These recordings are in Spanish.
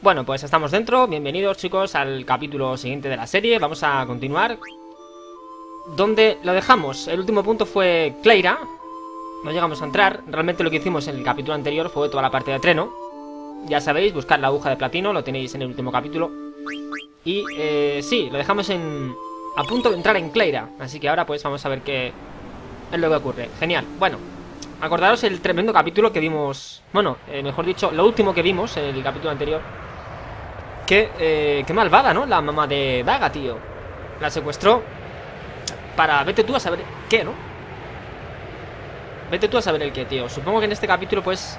Bueno, pues estamos dentro. Bienvenidos, chicos, al capítulo siguiente de la serie. Vamos a continuar. ¿Dónde lo dejamos? El último punto fue Cleira. No llegamos a entrar. Realmente lo que hicimos en el capítulo anterior fue toda la parte de treno. Ya sabéis, buscar la aguja de platino. Lo tenéis en el último capítulo. Y, eh, sí, lo dejamos en... A punto de entrar en Cleira. Así que ahora, pues, vamos a ver qué es lo que ocurre. Genial. Bueno, acordaros el tremendo capítulo que vimos... Bueno, eh, mejor dicho, lo último que vimos en el capítulo anterior. Qué, eh, qué malvada, ¿no? La mamá de Daga, tío. La secuestró Para, vete tú a saber qué, ¿no? Vete tú a saber el qué, tío. Supongo que en este capítulo, pues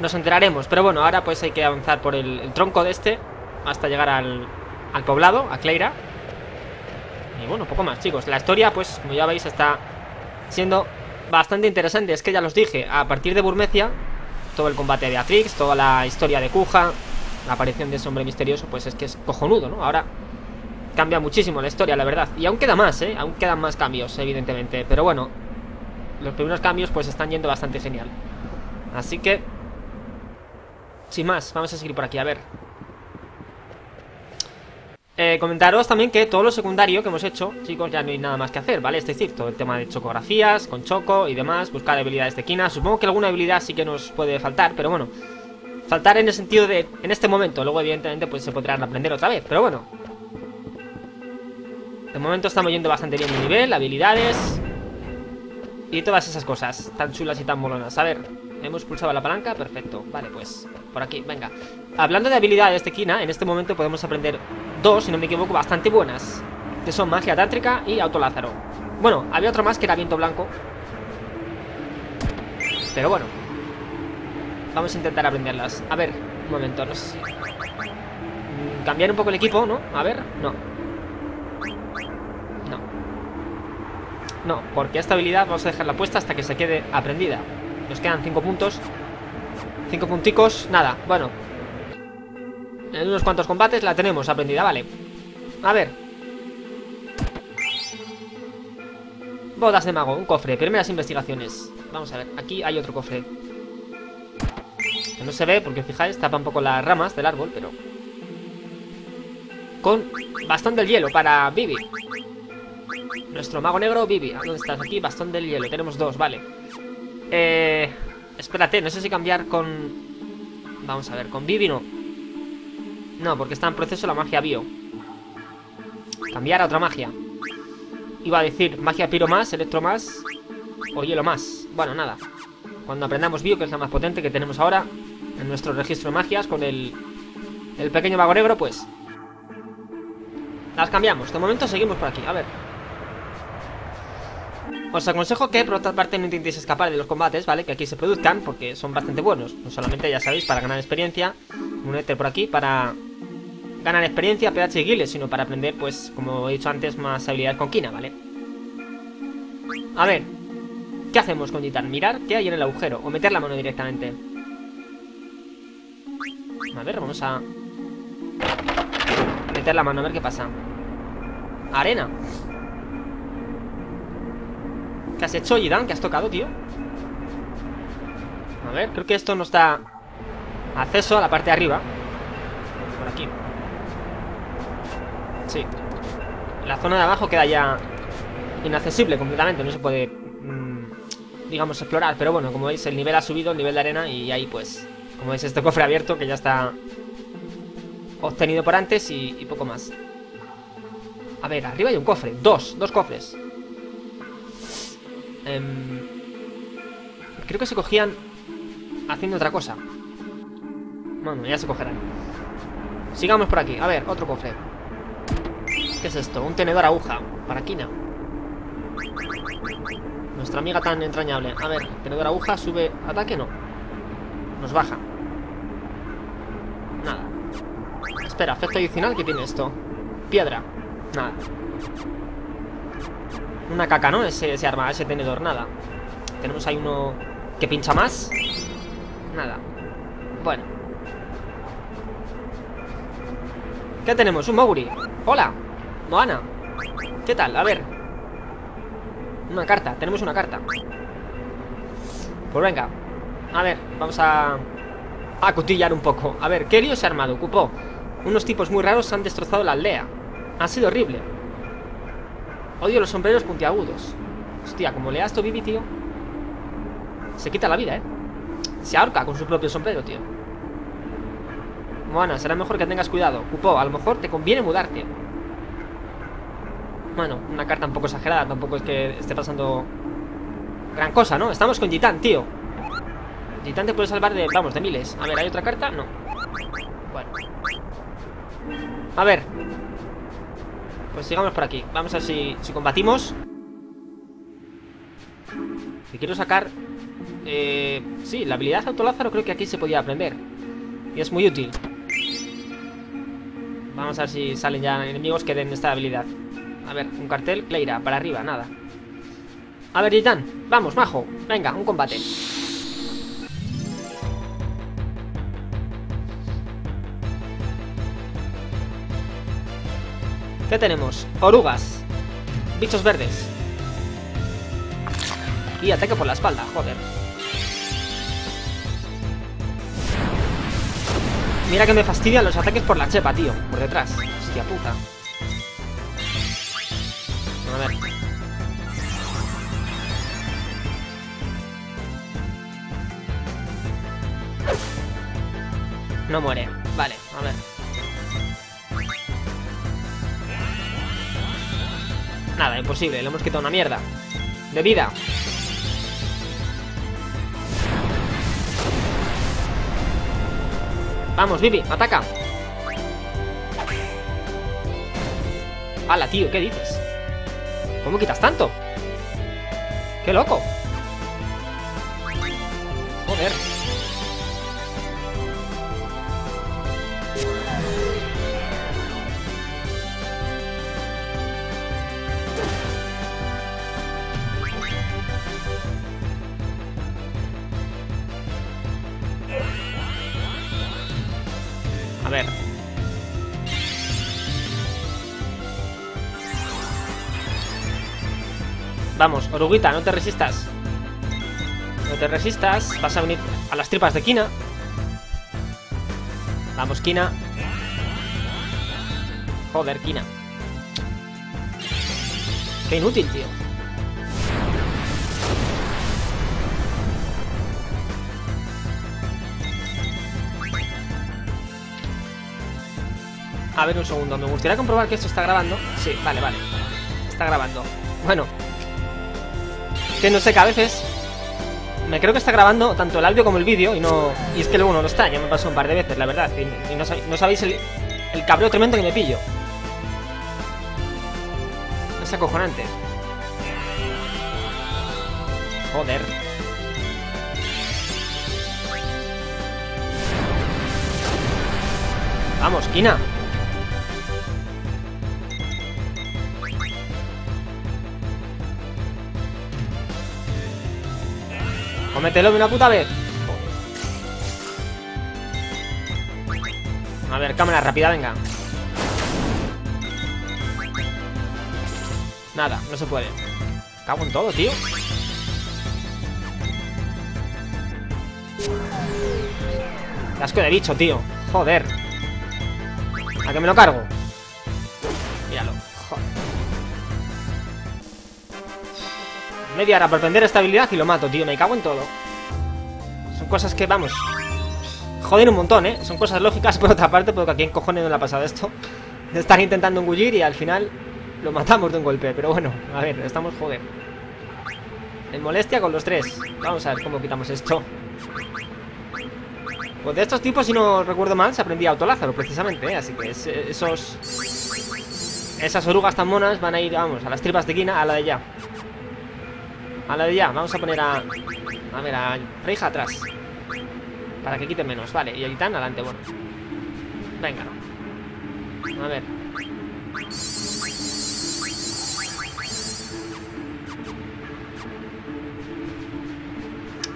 Nos enteraremos, pero bueno, ahora pues hay que avanzar por el, el tronco de este Hasta llegar al, al poblado, a Cleira. Y bueno, poco más, chicos. La historia, pues, como ya veis, está siendo bastante interesante Es que ya los dije, a partir de Burmecia Todo el combate de Beatrix, toda la historia de Kuja la aparición de ese hombre misterioso, pues es que es cojonudo, ¿no? Ahora cambia muchísimo la historia, la verdad. Y aún queda más, ¿eh? Aún quedan más cambios, evidentemente. Pero bueno, los primeros cambios pues están yendo bastante genial. Así que... Sin más, vamos a seguir por aquí, a ver. Eh, comentaros también que todo lo secundario que hemos hecho, chicos, ya no hay nada más que hacer, ¿vale? Es decir, todo el tema de chocografías, con choco y demás, buscar habilidades de Kina. Supongo que alguna habilidad sí que nos puede faltar, pero bueno, Faltar en el sentido de, en este momento, luego evidentemente pues se podrán aprender otra vez, pero bueno. De momento estamos yendo bastante bien de nivel, habilidades y todas esas cosas tan chulas y tan molonas. A ver, hemos pulsado la palanca, perfecto. Vale, pues por aquí, venga. Hablando de habilidades de Kina, en este momento podemos aprender dos, si no me equivoco, bastante buenas. Que son magia tántrica y autolázaro. Bueno, había otro más que era viento blanco. Pero bueno, Vamos a intentar aprenderlas A ver, un momento, no sé si... Mm, cambiar un poco el equipo, ¿no? A ver, no No No, porque esta habilidad vamos a dejarla puesta hasta que se quede aprendida Nos quedan 5 puntos 5 punticos, nada, bueno En unos cuantos combates la tenemos aprendida, vale A ver Bodas de mago, un cofre, primeras investigaciones Vamos a ver, aquí hay otro cofre no se ve porque fijáis, tapa un poco las ramas del árbol, pero... Con bastón del hielo para Vivi. Nuestro mago negro, Vivi. ¿Dónde estás? Aquí, bastón del hielo. Tenemos dos, vale. Eh... Espérate, no sé si cambiar con... Vamos a ver, con Vivi no. Porque está en proceso la magia bio. Cambiar a otra magia. Iba a decir magia piro más, electro más o hielo más. Bueno, nada. Cuando aprendamos bio, que es la más potente que tenemos ahora, en nuestro registro de magias con el, el pequeño mago negro, pues las cambiamos. De momento seguimos por aquí, a ver. Os aconsejo que por otra parte no intentéis escapar de los combates, ¿vale? Que aquí se produzcan, porque son bastante buenos. No solamente, ya sabéis, para ganar experiencia, un éter por aquí, para ganar experiencia, PH y guiles, sino para aprender, pues, como he dicho antes, más habilidades con Kina, ¿vale? A ver, ¿qué hacemos con Gitan? Mirar qué hay en el agujero, o meter la mano directamente. A ver, vamos a... Meter la mano, a ver qué pasa Arena ¿Qué has hecho, Yidan? ¿Qué has tocado, tío? A ver, creo que esto nos da Acceso a la parte de arriba Por aquí Sí La zona de abajo queda ya Inaccesible completamente, no se puede mmm, Digamos, explorar Pero bueno, como veis, el nivel ha subido, el nivel de arena Y ahí pues como veis este cofre abierto que ya está obtenido por antes y, poco más. A ver, arriba hay un cofre. Dos, dos cofres. Em, creo que se cogían haciendo otra cosa. Bueno, ya se cogerán. Sigamos por aquí. A ver, otro cofre. ¿Qué es esto? Un tenedor aguja. Para Kina. Nuestra amiga tan entrañable. A ver, tenedor aguja, sube ataque, no. Nos baja. Nada. Espera, efecto adicional, ¿qué tiene esto? Piedra. Nada. Una caca, ¿no? Ese, ese arma, ese tenedor, nada. Tenemos ahí uno que pincha más. Nada. Bueno. ¿Qué tenemos? Un Moguri. Hola. Moana. ¿Qué tal? A ver. Una carta. Tenemos una carta. Pues venga. A ver, vamos a a cotillar un poco. A ver, ¿qué lío se ha armado? Ocupó. Unos tipos muy raros han destrozado la aldea. Ha sido horrible. Odio los sombreros puntiagudos. Hostia, como le das esto tío. Se quita la vida, ¿eh? Se ahorca con su propio sombrero, tío. Moana, será mejor que tengas cuidado. Cupo, a lo mejor te conviene mudarte. Bueno, una carta un poco exagerada. Tampoco es que esté pasando gran cosa, ¿no? Estamos con Gitan, tío. Gitan te puede salvar de, vamos, de miles. A ver, ¿hay otra carta? No. Bueno. A ver. Pues sigamos por aquí. Vamos a ver si, si combatimos. Y quiero sacar... Eh, sí, la habilidad autolázaro creo que aquí se podía aprender. Y es muy útil. Vamos a ver si salen ya enemigos que den esta habilidad. A ver, un cartel, Cleira, para arriba, nada. A ver, Gitan, vamos, majo. Venga, un combate. ¿Qué tenemos? Orugas. Bichos verdes. Y ataque por la espalda, joder. Mira que me fastidian los ataques por la chepa, tío. Por detrás. Hostia puta. A ver. No muere. Nada, imposible. Le hemos quitado una mierda. De vida. Vamos, Vivi, ataca. ¡Hala, tío! ¿Qué dices? ¿Cómo quitas tanto? ¡Qué loco! Joder. Oruguita, no te resistas. No te resistas. Vas a venir a las tripas de Kina. Vamos, Kina. Joder, Kina. Qué inútil, tío. A ver un segundo, me gustaría comprobar que esto está grabando Sí, vale, vale Está grabando Bueno Que no sé que a veces Me creo que está grabando tanto el audio como el vídeo Y no y es que luego no lo está Ya me pasó un par de veces, la verdad Y, y no, no, sabéis el, el cabreo tremendo que me pillo. Es acojonante. Joder. Vamos, Kina Cómetelo de una puta vez. A ver, cámara rápida, venga. Nada, no se puede. Cago en todo, tío. Asco de bicho, tío. Joder. ¿A que me lo cargo? Media hora por aprender esta habilidad y lo mato, tío. Me cago en todo. Son cosas que, vamos... Joder un montón, ¿eh? Son cosas lógicas por otra parte, porque a quién cojones no le ha pasado esto. Estar intentando engullir y al final lo matamos de un golpe. Pero bueno, a ver, estamos joder. En molestia con los tres. Vamos a ver cómo quitamos esto. Pues de estos tipos, si no recuerdo mal, se aprendía autolázaro, precisamente, ¿eh? Así que es, esos... Esas orugas tan monas van a ir, vamos, a las tripas de Kina, a la de ya. A la de ya, vamos a poner a... A ver, a Reija atrás. Para que quite menos, vale, y a Gitan adelante, bueno. Venga. A ver.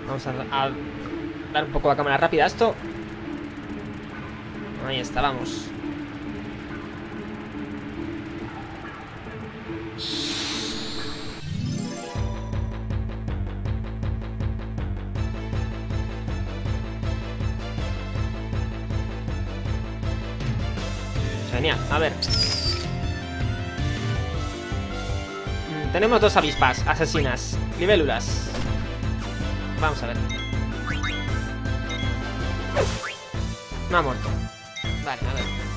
Vamos a, a dar un poco la cámara rápida a esto. Ahí está, vamos a ver. Mm, tenemos dos avispas, asesinas, libélulas. Vamos a ver. No ha muerto. Vale, a ver.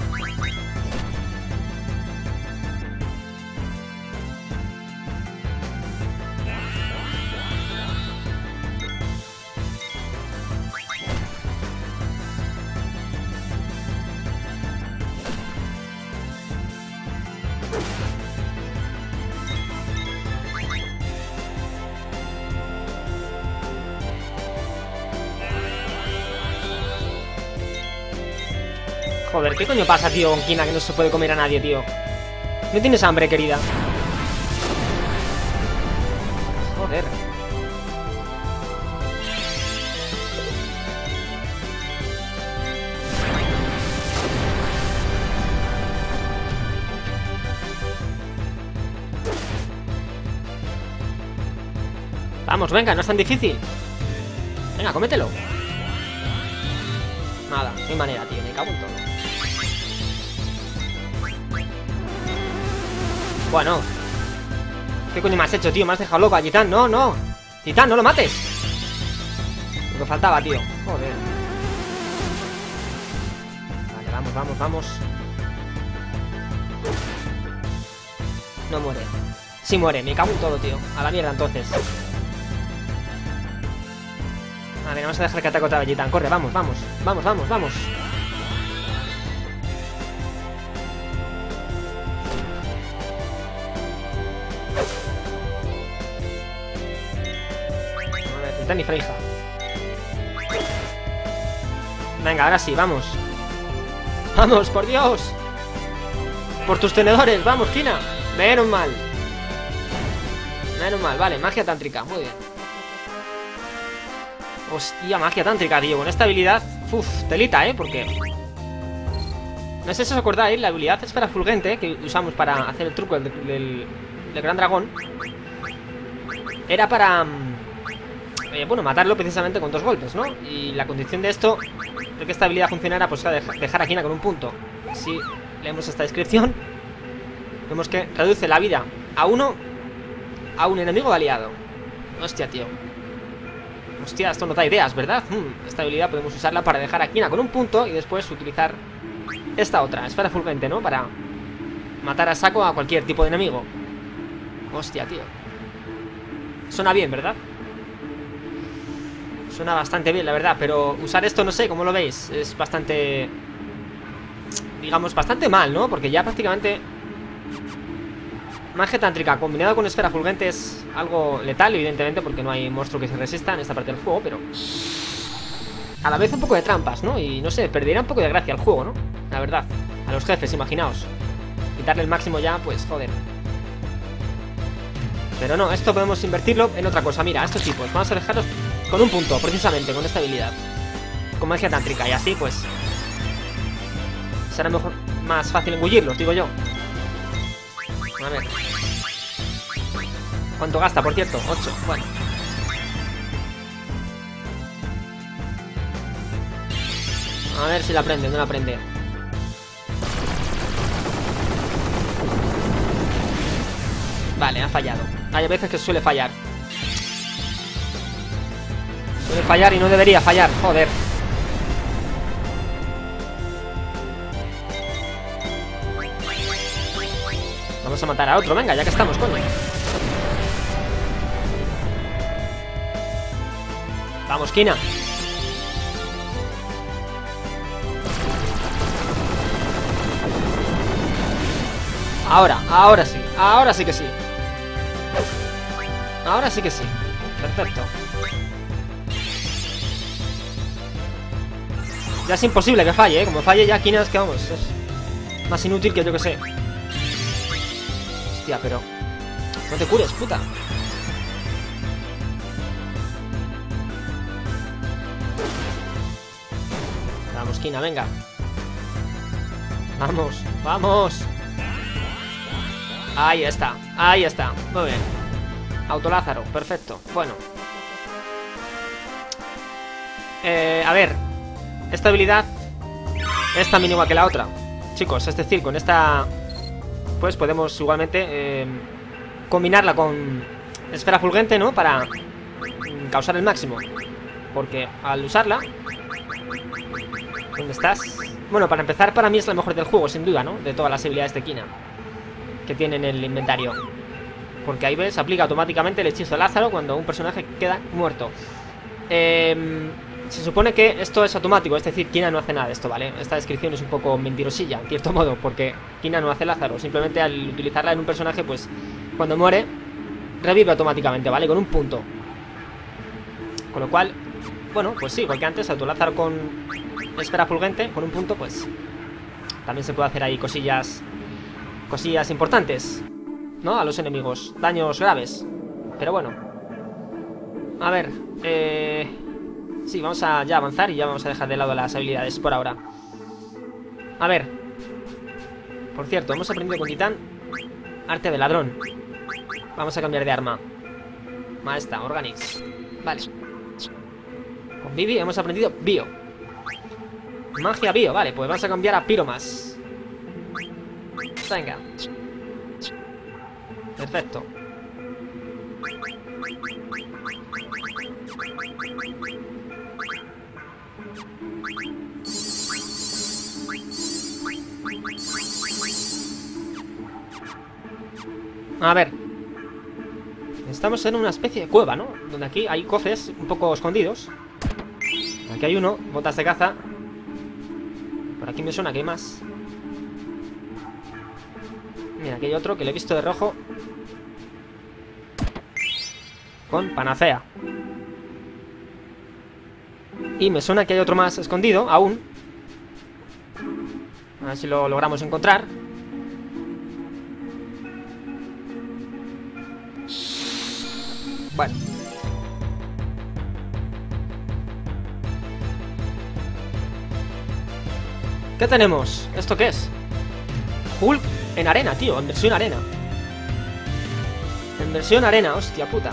¿Qué coño pasa, tío, con que no se puede comer a nadie, tío? ¿No tienes hambre, querida? Joder. Vamos, venga, no es tan difícil. Venga, cómetelo. Nada, no hay manera, tío, me cago en todo. Bueno. ¿Qué coño me has hecho, tío? Me has dejado loco a. No, no. Titán, no lo mates. Lo que faltaba, tío. Joder. Vale, vamos, vamos, vamos. No muere. Sí muere, me cago en todo, tío. A la mierda, entonces. Vale, vamos a dejar que ataque otra vez Titán. Corre, vamos, vamos. Vamos, vamos, vamos. Titán y Freija. Venga, ahora sí, vamos. ¡Vamos, por Dios! ¡Por tus tenedores! ¡Vamos, Kina! Menos mal. Menos mal, vale, magia tántrica, muy bien. Hostia, magia tántrica, tío. Con esta habilidad, uff, telita, ¿eh? Porque... No sé si os acordáis, la habilidad esfera fulgente que usamos para hacer el truco del, gran dragón era para... Eh, bueno, matarlo precisamente con dos golpes, ¿no? Y la condición de esto, de que esta habilidad funcionara, pues era dejar a Kina con un punto. Si leemos esta descripción, vemos que reduce la vida a uno a un enemigo aliado. Hostia, tío. Hostia, esto no da ideas, ¿verdad? Hmm, esta habilidad podemos usarla para dejar a Kina con un punto y después utilizar esta otra, esfera fulgente, ¿no? Para matar a saco a cualquier tipo de enemigo. Hostia, tío. Suena bien, ¿verdad? Suena bastante bien, la verdad, pero usar esto, no sé, ¿cómo lo veis? Es bastante... Digamos, bastante mal, ¿no? Porque ya prácticamente... Magia tántrica combinada con esfera fulgente es algo letal, evidentemente, porque no hay monstruo que se resista en esta parte del juego, pero... A la vez un poco de trampas, ¿no? Y no sé, perdería un poco de gracia al juego, ¿no? La verdad. A los jefes, imaginaos. Quitarle el máximo ya, pues, joder. Pero no, esto podemos invertirlo en otra cosa. Mira, estos tipos, vamos a dejarlos con un punto, precisamente, con esta habilidad. Con magia tántrica, y así, pues... Será mejor, más fácil engullirlos, digo yo. A ver. ¿Cuánto gasta, por cierto? 8, bueno. A ver si la aprende, no la aprende. Vale, ha fallado. Hay veces que suele fallar. Suele fallar y no debería fallar, joder. Vamos a matar a otro, venga, ya que estamos, coño. Vamos, Kina. Ahora, ahora sí. Ahora sí que sí. Ahora sí que sí. Perfecto. Ya es imposible que falle, ¿eh? Como falle ya Kina es que vamos, es más inútil que yo que sé. Hostia, pero... No te cures, puta. Vamos, Kina, venga. Vamos, vamos. Ahí está, ahí está. Muy bien. Autolázaro, perfecto. Bueno. Eh, a ver. Esta habilidad es también igual que la otra. chicos. Es decir, con esta... Pues podemos igualmente eh, combinarla con esfera fulgente, ¿no? Para causar el máximo. Porque al usarla... ¿Dónde estás? Bueno, para empezar, para mí es la mejor del juego, sin duda, ¿no? De todas las habilidades de Kina que tiene en el inventario. Porque ahí ves, aplica automáticamente el hechizo Lázaro cuando un personaje queda muerto. Eh, se supone que esto es automático, es decir, Kina no hace nada de esto, ¿vale? Esta descripción es un poco mentirosilla, en cierto modo, porque Kina no hace Lázaro. Simplemente al utilizarla en un personaje, pues, cuando muere, revive automáticamente, ¿vale? Con un punto. Con lo cual, bueno, pues sí, igual que antes, Lázaro con esfera fulgente, con un punto, pues, también se puede hacer ahí cosillas, cosillas importantes, ¿no? A los enemigos, daños graves. Pero bueno. A ver, eh... Sí, vamos a ya avanzar y ya vamos a dejar de lado las habilidades por ahora. A ver. Por cierto, hemos aprendido con Titán Arte de ladrón. Vamos a cambiar de arma. Maestra, Organix. Vale. Con Vivi hemos aprendido Bio. Magia Bio, vale, pues vamos a cambiar a Piromas. Venga. Perfecto. A ver. Estamos en una especie de cueva, ¿no? Donde aquí hay cofres un poco escondidos. Aquí hay uno, botas de caza. Por aquí me suena que más. Mira, aquí hay otro que le he visto de rojo. Con panacea Y me suena que hay otro más escondido, aún A ver si lo logramos encontrar Bueno. ¿Qué tenemos? ¿Esto qué es? Hulk en arena, tío, en versión arena En versión arena, hostia puta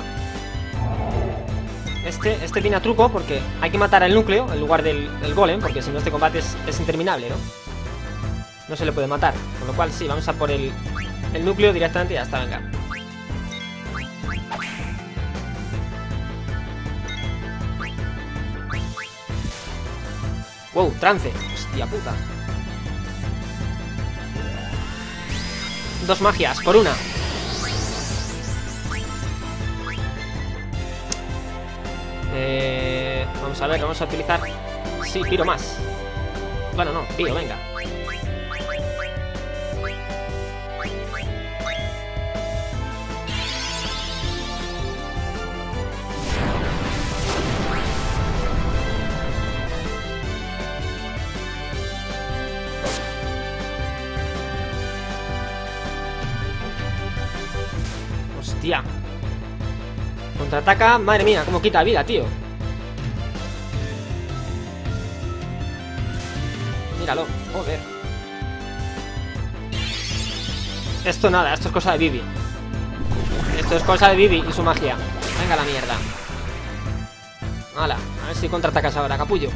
Este, este viene a truco porque hay que matar al núcleo en lugar del, golem Porque si no este combate es, es, interminable, ¿no? No se le puede matar Con lo cual sí, vamos a por el, el núcleo directamente y ya está, venga Wow, trance. Hostia puta. Dos magias, por una. Eh, vamos a ver, vamos a utilizar... Sí, piro más. Bueno, no, piro, venga. Contraataca, madre mía, cómo quita vida, tío. Míralo, joder. Esto nada, esto es cosa de Vivi Esto es cosa de Vivi y su magia. Venga la mierda. Hala, a ver si contraatacas ahora, capullo.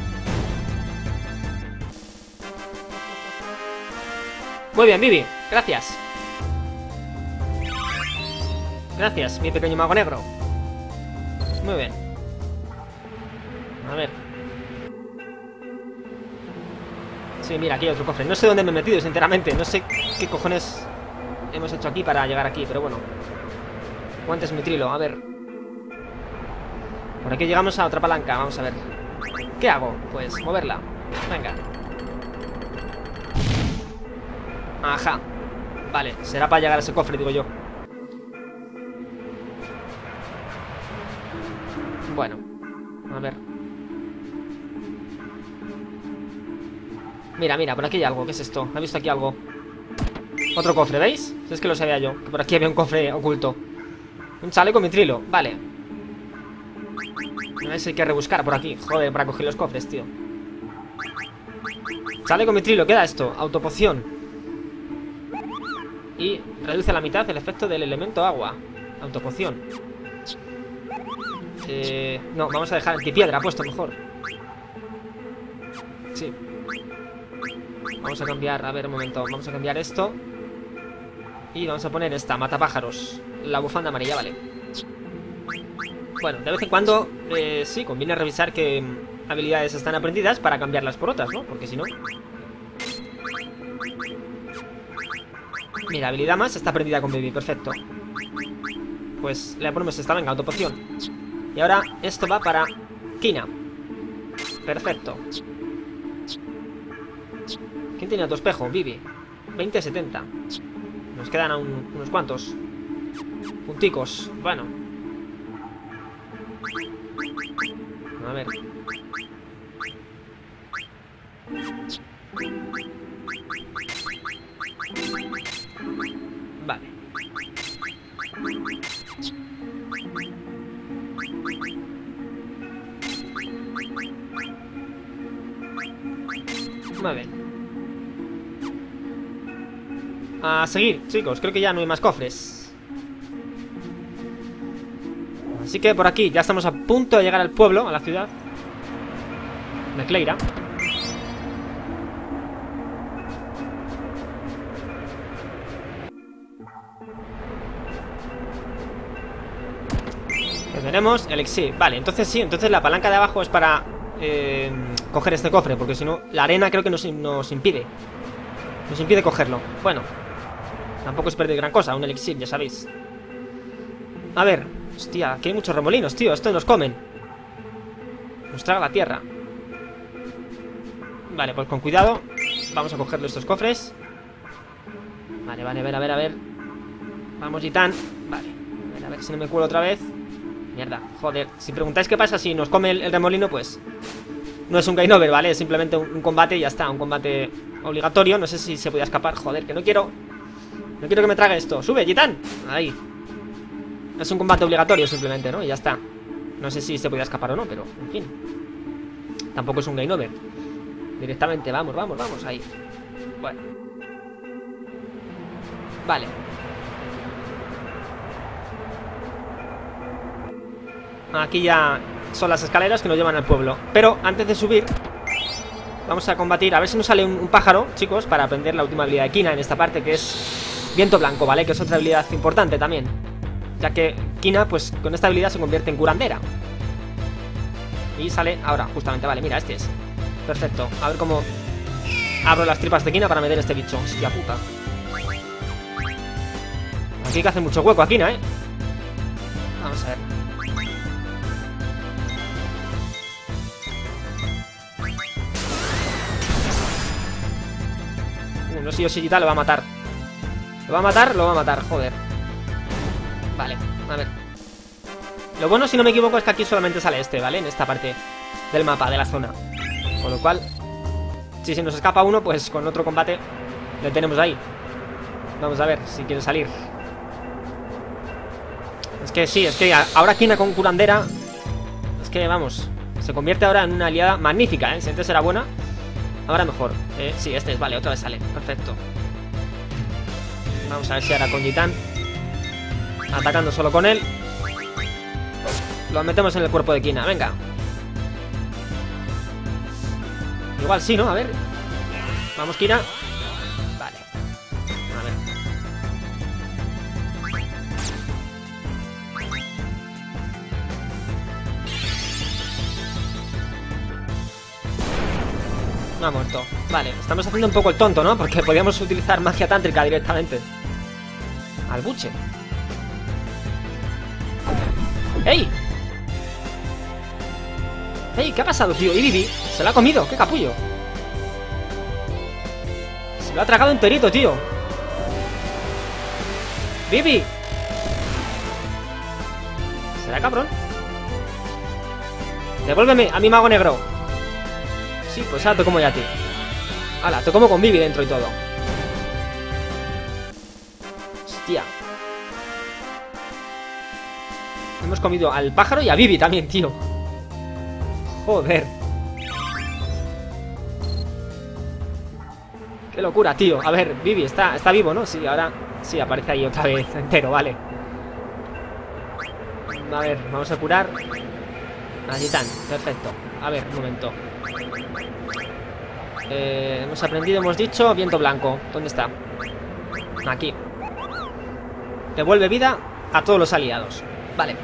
Muy bien, Vivi, gracias. Gracias, mi pequeño mago negro. Muy. A ver. Sí, mira, aquí hay otro cofre. No sé dónde me he metido, sinceramente. No sé qué cojones hemos hecho aquí para llegar aquí, pero bueno. Guantes mitrilo, a ver. Por aquí llegamos a otra palanca, vamos a ver. ¿Qué hago? Pues moverla. Venga. Ajá. Vale, será para llegar a ese cofre, digo yo. Mira, mira, por aquí hay algo. ¿Qué es esto? ¿Ha visto aquí algo? Otro cofre, ¿veis? Es que lo sabía yo. Que por aquí había un cofre oculto. Un chaleco mitrilo. Vale. A ver si hay que rebuscar por aquí. Joder, para coger los cofres, tío. Chaleco mitrilo. ¿Qué da esto? Autopoción. Y reduce a la mitad el efecto del elemento agua. Autopoción. Eh, no, vamos a dejar el piedra puesto mejor. Sí. Vamos a cambiar, a ver un momento. Vamos a cambiar esto. Y vamos a poner esta, matapájaros. La bufanda amarilla, vale. Bueno, de vez en cuando, eh, sí, conviene revisar qué habilidades están aprendidas para cambiarlas por otras, ¿no? Porque si no... Mira, habilidad más está aprendida con Baby, perfecto. Pues le ponemos esta, venga, autopoción. Y ahora esto va para Kina. Perfecto. ¿Quién tiene otro espejo? Vivi. 20-70. Nos quedan aún unos cuantos. Punticos. Bueno. A ver. Vale. Muy bien. A seguir, chicos. Creo que ya no hay más cofres. Así que por aquí ya estamos a punto de llegar al pueblo, a la ciudad de Cleira. tenemos elixir. Vale, entonces sí, entonces la palanca de abajo es para eh, coger este cofre, porque si no, la arena creo que nos, nos impide. Nos impide cogerlo. Bueno, tampoco es perder gran cosa, un elixir, ya sabéis. A ver, hostia, aquí hay muchos remolinos, tío, esto nos comen. Nos traga la tierra. Vale, pues con cuidado. Vamos a cogerle estos cofres. Vale, vale, a ver, a ver, a ver. Vamos, Gitán. Vale, a ver, a ver si no me cuelo otra vez. Mierda, joder. Si preguntáis qué pasa si nos come el, remolino, pues... No es un game over, ¿vale? Es simplemente un, combate y ya está. Un combate obligatorio. No sé si se podía escapar. Joder, que no quiero... No quiero que me trague esto. ¡Sube, Gitán! Ahí. Es un combate obligatorio simplemente, ¿no? Y ya está. No sé si se podía escapar o no, pero... En fin. Tampoco es un game over. Directamente, vamos, vamos, vamos. Ahí. Bueno. Vale. Aquí ya son las escaleras que nos llevan al pueblo Pero antes de subir Vamos a combatir, a ver si nos sale un, pájaro Chicos, para aprender la última habilidad de Kina En esta parte que es viento blanco, ¿vale? Que es otra habilidad importante también. Ya que Kina, pues con esta habilidad se convierte en curandera. Y sale ahora, justamente, vale, mira, este es. Perfecto, a ver cómo Abro las tripas de Kina para meter este bicho. Hostia puta. Aquí hay que hacer mucho hueco a Kina, ¿eh? Vamos a ver. No sé si lo va a matar ¿Lo va a matar? Lo va a matar, joder Vale, a ver Lo bueno, si no me equivoco, es que aquí solamente sale este, ¿vale? En esta parte del mapa, de la zona Con lo cual Si se nos escapa uno, pues con otro combate Le tenemos ahí Vamos a ver si quiere salir Es que sí, es que ahora Kina con curandera Es que, vamos Se convierte ahora en una aliada magnífica, ¿eh? Si antes era buena Ahora mejor. Eh, sí, este es, vale, otra vez sale. Perfecto. Vamos a ver si ahora con Gitán. Atacando solo con él. Lo metemos en el cuerpo de Kina, venga. Igual sí, ¿no? A ver. Vamos, Kina. No ha muerto. Vale, estamos haciendo un poco el tonto, ¿no? Porque podríamos utilizar magia tántrica directamente. Al buche. ¡Ey! ¡Ey! ¿Qué ha pasado, tío? ¿Y Vivi? Se lo ha comido. ¡Qué capullo! Se lo ha tragado enterito, tío. ¡Vivi! ¿Será cabrón? Devuélveme a mi mago negro. Sí, pues ahora te como ya a ti. Hala, te como con Vivi dentro y todo. Hemos comido al pájaro y a Vivi también, tío. Joder. Qué locura, tío. A ver, Vivi está, está vivo, ¿no? Sí, ahora sí, aparece ahí otra vez entero, vale. A ver, vamos a curar. Allí están, perfecto. A ver, un momento. Eh, hemos aprendido, hemos dicho, viento blanco. ¿Dónde está? Aquí. Devuelve vida a todos los aliados. Vale.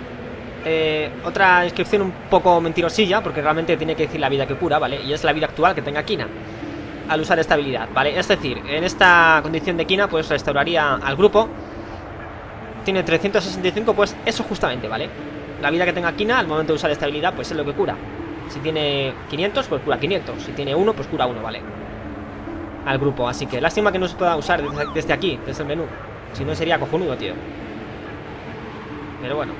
Eh, otra inscripción un poco mentirosilla, porque realmente tiene que decir la vida que cura, ¿vale? Y es la vida actual que tenga Kina al usar esta habilidad, ¿vale? Es decir, en esta condición de Kina, pues restauraría al grupo. Tiene 365, pues eso justamente, ¿vale? La vida que tenga Kina al momento de usar esta habilidad, pues es lo que cura. Si tiene 500, pues cura 500. Si tiene 1, pues cura 1, ¿vale? Al grupo, así que lástima que no se pueda usar desde aquí, desde el menú. Si no sería cojonudo, tío. Pero bueno.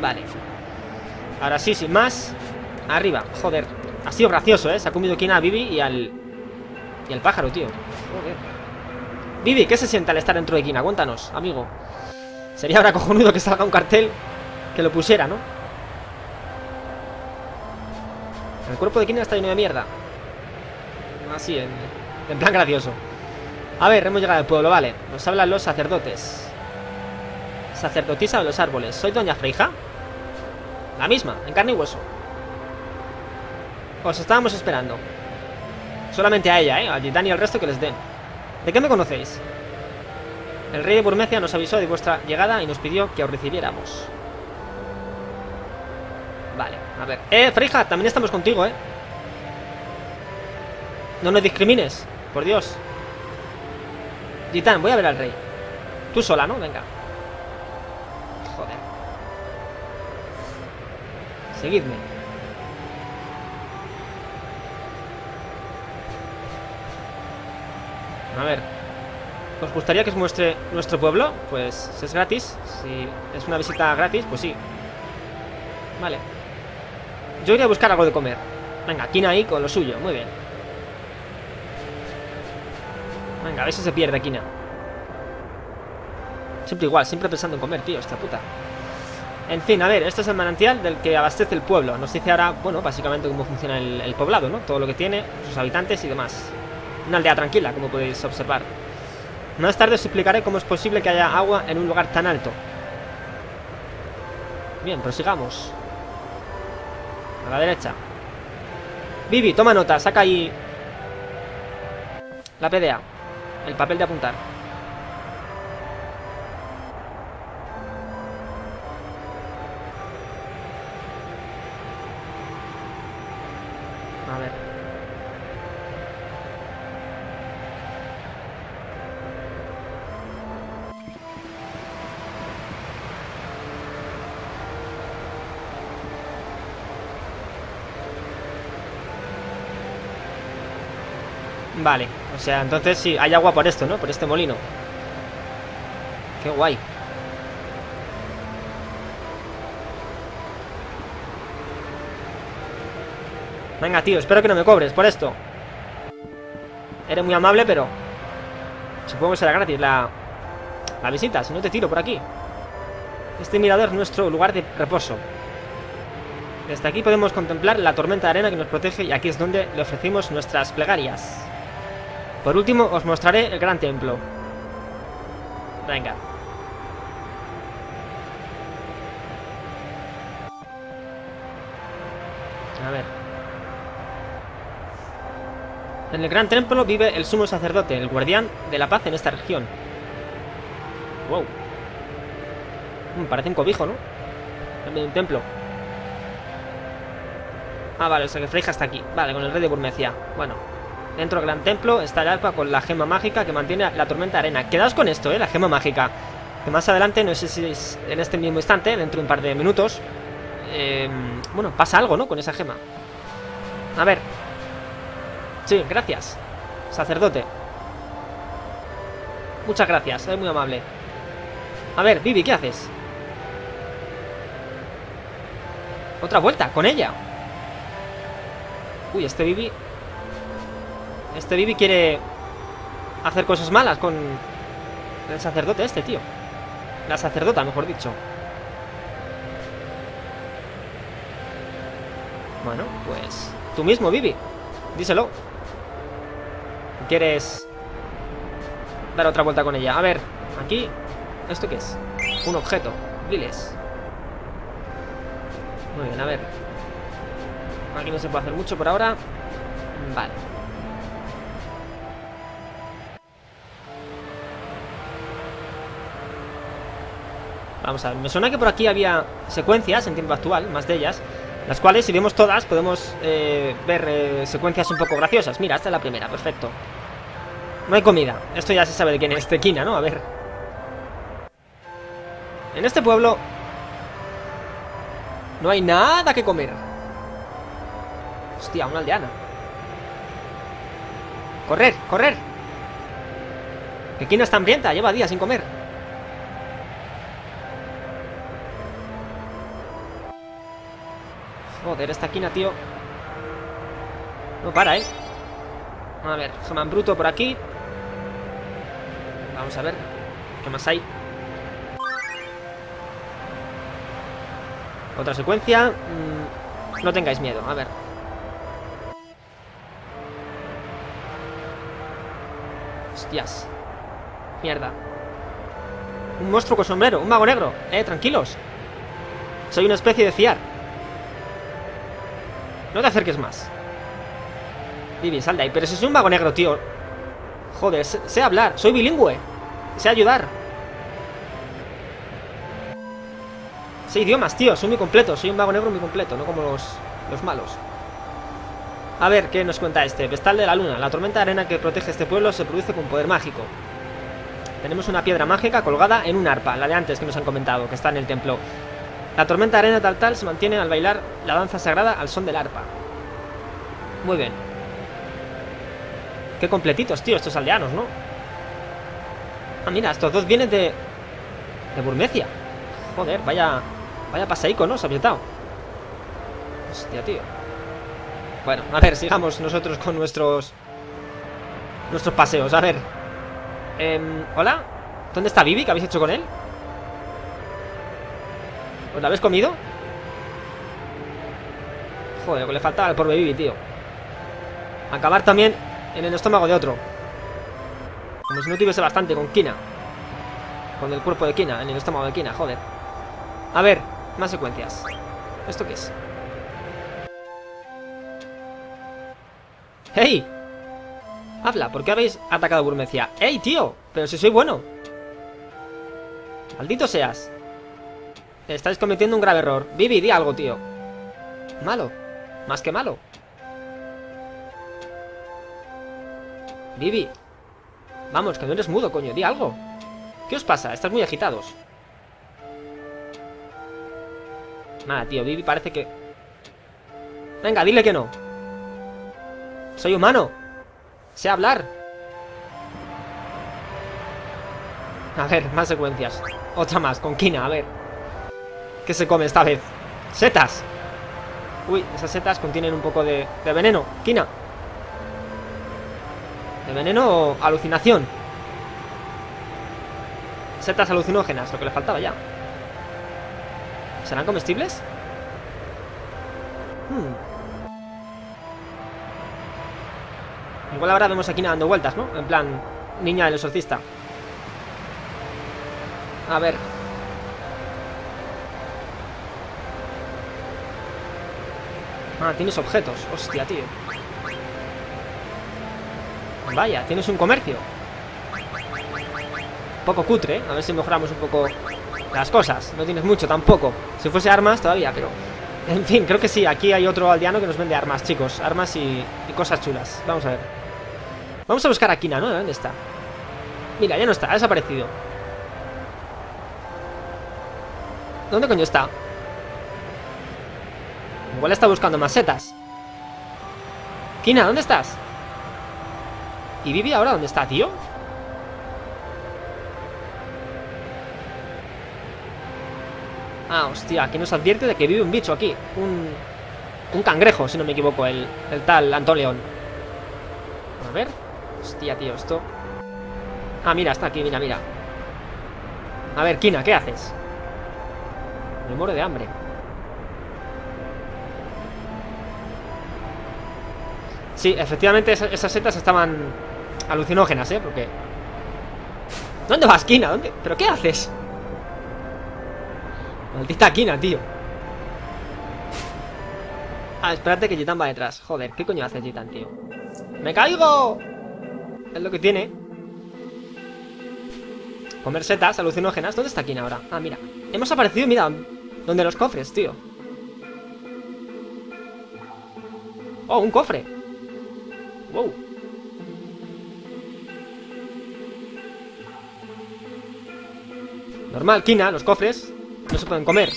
Vale. Ahora sí, sin más. Arriba, joder. Ha sido gracioso, ¿eh? Se ha comido Kina a Vivi y al... Y al pájaro, tío. Vivi, ¿qué se siente al estar dentro de Kina? Cuéntanos, amigo. Sería ahora cojonudo que salga un cartel que lo pusiera, ¿no? El cuerpo de Kina está lleno de mierda. Así, en, en plan gracioso. A ver, hemos llegado al pueblo, vale. Nos hablan los sacerdotes. Sacerdotisa de los árboles. ¿Soy doña Freija? La misma, en carne y hueso. Os estábamos esperando. Solamente a ella, ¿eh? A Gitán y al resto que les den. ¿De qué me conocéis? El rey de Burmecia nos avisó de vuestra llegada y nos pidió que os recibiéramos. Vale, a ver. Eh, Freija, también estamos contigo, ¿eh? No nos discrimines, por Dios. Gitán, voy a ver al rey. Tú sola, ¿no? Venga. Joder. Seguidme. A ver. ¿Os gustaría que os muestre nuestro pueblo? Pues es gratis. Si es una visita gratis, pues sí. Vale. Yo iría a buscar algo de comer. Venga, Kina ahí con lo suyo. Muy bien. Venga, a ver si se pierde Kina. Siempre igual, siempre pensando en comer, tío, esta puta. En fin, a ver, este es el manantial del que abastece el pueblo. Nos dice ahora, bueno, básicamente cómo funciona el, el poblado, ¿no? Todo lo que tiene, sus habitantes y demás. Una aldea tranquila, como podéis observar. Más tarde os explicaré cómo es posible que haya agua en un lugar tan alto. Bien, prosigamos. A la derecha. Vivi, toma nota, saca ahí... La PDA. El papel de apuntar. Vale, o sea, entonces sí, hay agua por esto, ¿no? Por este molino. Qué guay. Venga, tío, espero que no me cobres por esto. Eres muy amable, pero Supongo que será gratis la, la visita, si no te tiro por aquí. Este mirador es nuestro lugar de reposo. Desde aquí podemos contemplar la tormenta de arena que nos protege Y aquí es donde le ofrecimos nuestras plegarias por último, os mostraré el gran templo. Venga. A ver. En el gran templo vive el sumo sacerdote, el guardián de la paz en esta región. Wow. Mm, parece un cobijo, ¿no? En un templo. Ah, vale, o sea que Freija está aquí. Vale, con el rey de Burmecia. Bueno, Dentro del gran templo está el arpa con la gema mágica que mantiene la tormenta arena. Quedaos con esto, ¿eh? La gema mágica. Que más adelante, no sé si es en este mismo instante, dentro de un par de minutos, eh, bueno, pasa algo, ¿no? Con esa gema. A ver. Sí, gracias. Sacerdote. Muchas gracias, es muy amable. A ver, Vivi, ¿qué haces? Otra vuelta, con ella. Uy, este Vivi este Vivi quiere hacer cosas malas con el sacerdote este, tío. La sacerdota, mejor dicho. Bueno, pues... Tú mismo, Vivi. Díselo. ¿Quieres dar otra vuelta con ella? A ver, aquí... ¿Esto qué es? Un objeto. Diles. Muy bien, a ver. Aquí no se puede hacer mucho por ahora. Vale. Vamos a ver, me suena que por aquí había secuencias en tiempo actual, más de ellas, las cuales si vemos todas podemos eh, ver eh, secuencias un poco graciosas. Mira, esta es la primera, perfecto. No hay comida, esto ya se sabe de quién es Tequina, ¿no? A ver. En este pueblo no hay nada que comer. Hostia, una aldeana. Correr, correr. Tequina está hambrienta, lleva días sin comer. Joder, esta quina, tío. No para, ¿eh? A ver, Germán Bruto por aquí. Vamos a ver ¿Qué más hay? Otra secuencia. Mm, No tengáis miedo, a ver. Hostias. Mierda. Un monstruo con sombrero, un mago negro. Eh, tranquilos. Soy una especie de ciar no te acerques más. Vivi, sal de ahí. Pero si soy un mago negro, tío. Joder, sé, hablar. Soy bilingüe. Sé ayudar. Sé idiomas, tío. Soy muy completo. Soy un mago negro muy completo. No como los, los malos. A ver, ¿qué nos cuenta este? Vestal de la luna. La tormenta de arena que protege este pueblo se produce con poder mágico. Tenemos una piedra mágica colgada en un arpa, la de antes que nos han comentado, que está en el templo. La tormenta arena tal tal se mantiene al bailar la danza sagrada al son del arpa. Muy bien. Qué completitos, tío, estos aldeanos, ¿no? Ah, mira, estos dos vienen de... De Burmecia. Joder, vaya... Vaya paseico, ¿no? Se ha apretado. Hostia, tío. Bueno, a ver, sigamos nosotros con nuestros... Nuestros paseos, a ver. Eh, ¿Hola? ¿Dónde está Vivi? ¿Qué habéis hecho con él? ¿Os la habéis comido? Joder, le faltaba el pobre Vivi, tío Acabar también en el estómago de otro Como si no tuviese bastante con Kina Con el cuerpo de Kina, en el estómago de Kina, joder A ver, más secuencias ¿Esto qué es? ¡Hey! Habla, ¿por qué habéis atacado Burmecia? ¡Hey, tío! Pero si soy bueno Maldito seas Estáis cometiendo un grave error. Vivi, di algo, tío. Malo. Más que malo. Vivi. Vamos, que no eres mudo, coño. Di algo. ¿Qué os pasa? Estás muy agitados. Nada, tío. Vivi parece que... Venga, dile que no. Soy humano. Sé hablar. A ver, más secuencias. Otra más, con Kina, a ver. ¿Qué se come esta vez? ¡Setas! Uy, esas setas contienen un poco de, de veneno. Kina. ¿De veneno o alucinación? Setas alucinógenas, lo que le faltaba ya. ¿Serán comestibles? Hmm. Igual ahora vemos a Kina dando vueltas, ¿no? En plan, niña del exorcista. A ver, Ah, tienes objetos. Hostia, tío. Vaya, tienes un comercio. poco cutre. A ver si mejoramos un poco las cosas. No tienes mucho tampoco. Si fuese armas todavía, pero... En fin, creo que sí. Aquí hay otro aldeano que nos vende armas, chicos. Armas y, cosas chulas. Vamos a ver. Vamos a buscar a Kina, ¿no? ¿Dónde está? Mira, ya no está. Ha desaparecido. ¿Dónde coño está? Igual está buscando más setas. Kina, ¿dónde estás? ¿Y Vivi ahora dónde está, tío? Ah, hostia, aquí nos advierte de que vive un bicho aquí Un, un cangrejo, si no me equivoco El, el tal Antón A ver Hostia, tío, esto Ah, mira, está aquí, mira, mira A ver, Kina, ¿qué haces? Me muero de hambre Sí, efectivamente esas, setas estaban alucinógenas, ¿eh? Porque... ¿Dónde vas, Kina? ¿Dónde? ¿Pero qué haces? Maldita Kina, tío Ah, espérate que Gitan va detrás. Joder, ¿qué coño hace Gitan, tío? ¡Me caigo! Es lo que tiene. Comer setas alucinógenas. ¿Dónde está Kina ahora? Ah, mira. Hemos aparecido, mira, donde los cofres, tío. Oh, un cofre. Wow. Normal, Kina, los cofres no se pueden comer.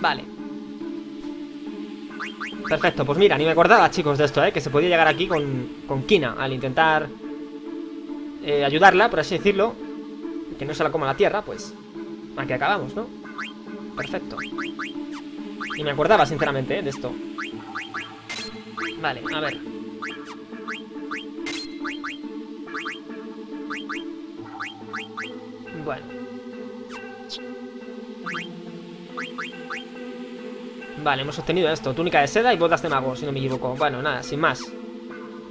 Vale. Perfecto, pues mira, ni me acordaba, chicos, de esto, ¿eh? Que se podía llegar aquí con, con Kina al intentar eh, ayudarla, por así decirlo. Que no se la coma la tierra, pues aquí acabamos, ¿no? Perfecto. Y me acordaba, sinceramente, ¿eh? de esto. Vale, a ver. Bueno. Vale, hemos obtenido esto. Túnica de seda y botas de mago, si no me equivoco. Bueno, nada, sin más.